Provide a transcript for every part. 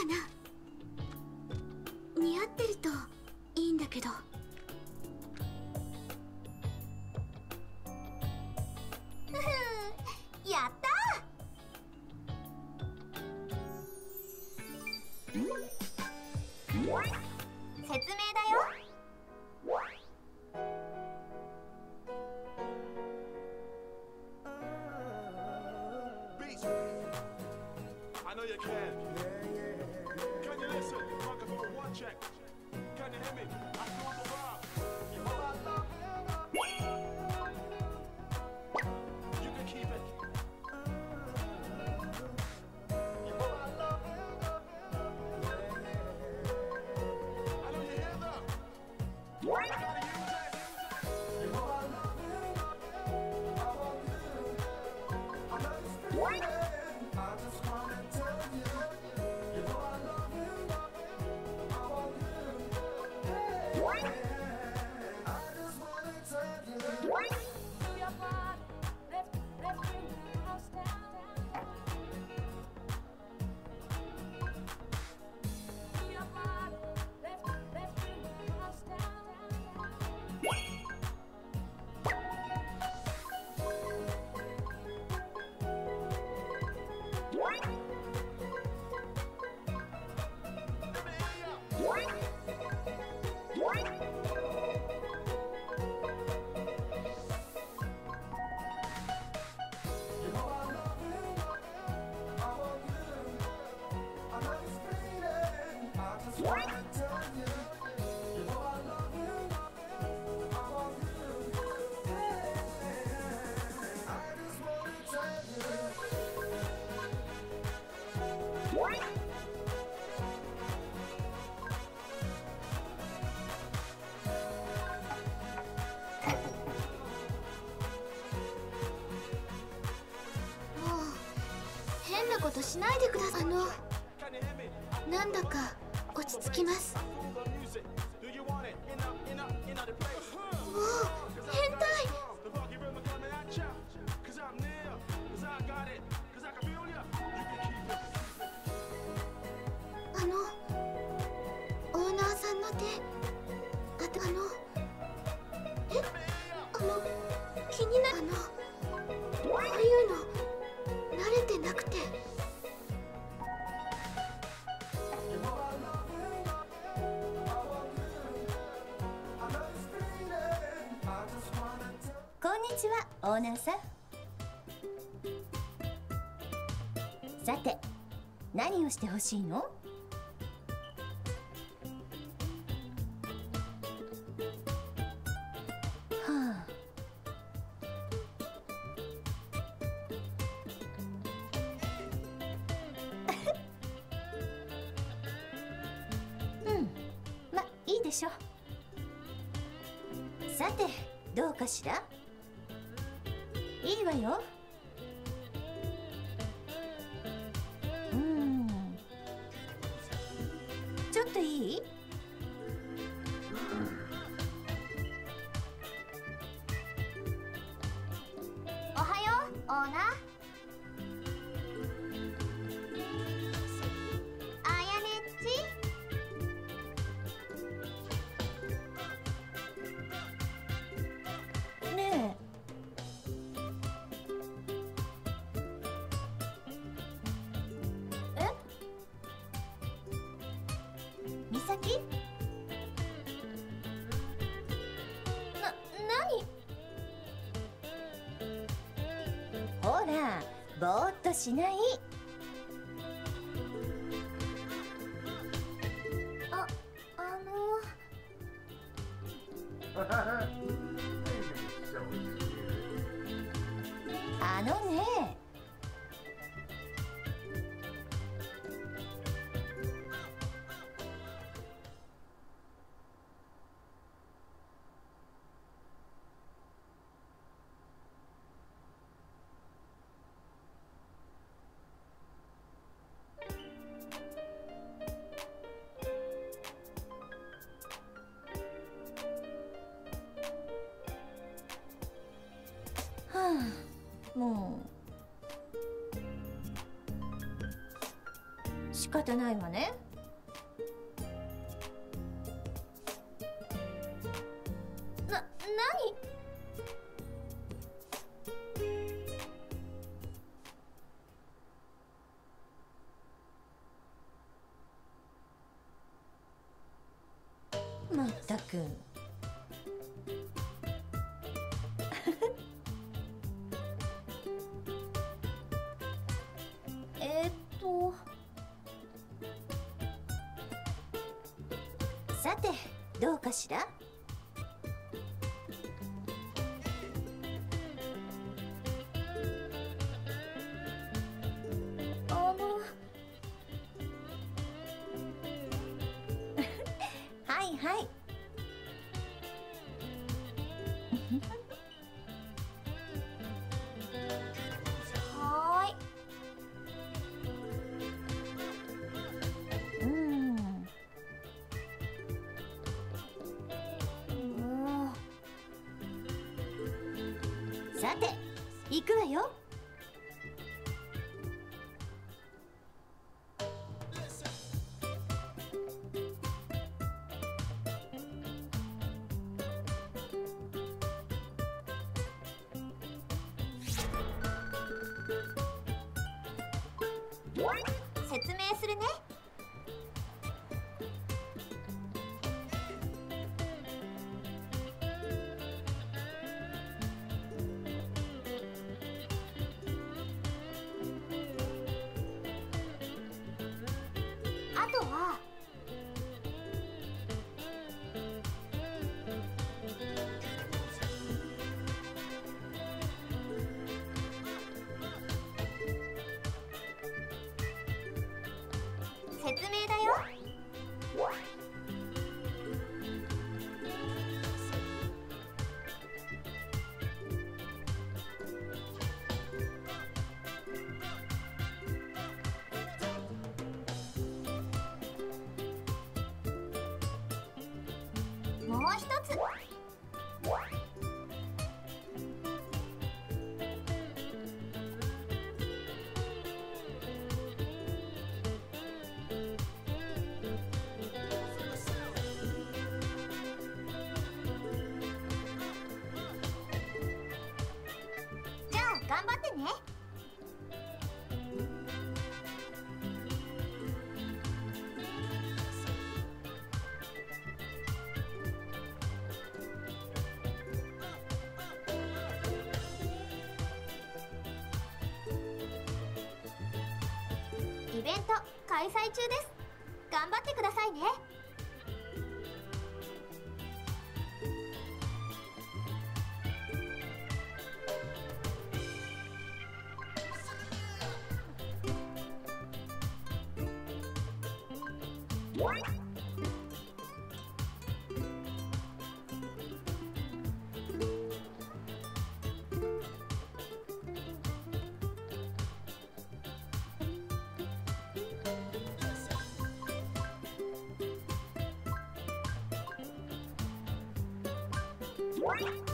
安娜しないでください。あのなんだか落ち着きます。ちはオーナーさん。さて何をしてほしいの？はあ。うん。まいいでしょ。さてどうかしら？いいわよ。ぼーっとしない。ああの。あのね。仕方ないわね。な何？まったく。さてどうかしら？さて。行くわよ。もう一つ。じゃあ頑張ってね。開催中です。頑張ってくださいね。What?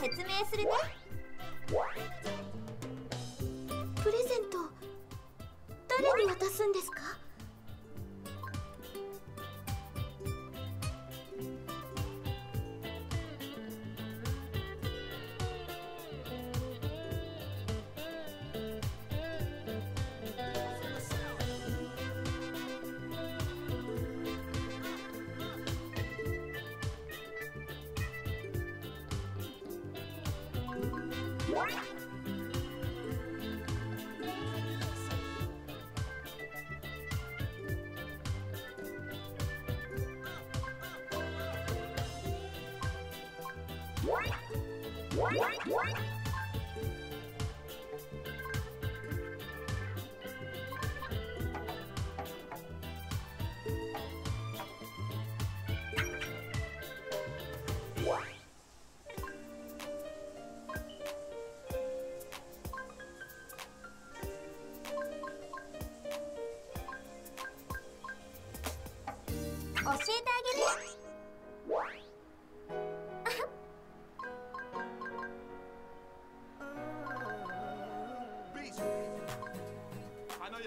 説明するね。プレゼント誰に渡すんですか？What? What? What?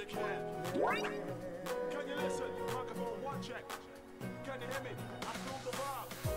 you can. Can you listen? Microphone one check. Can you hear me? I feel the vibe.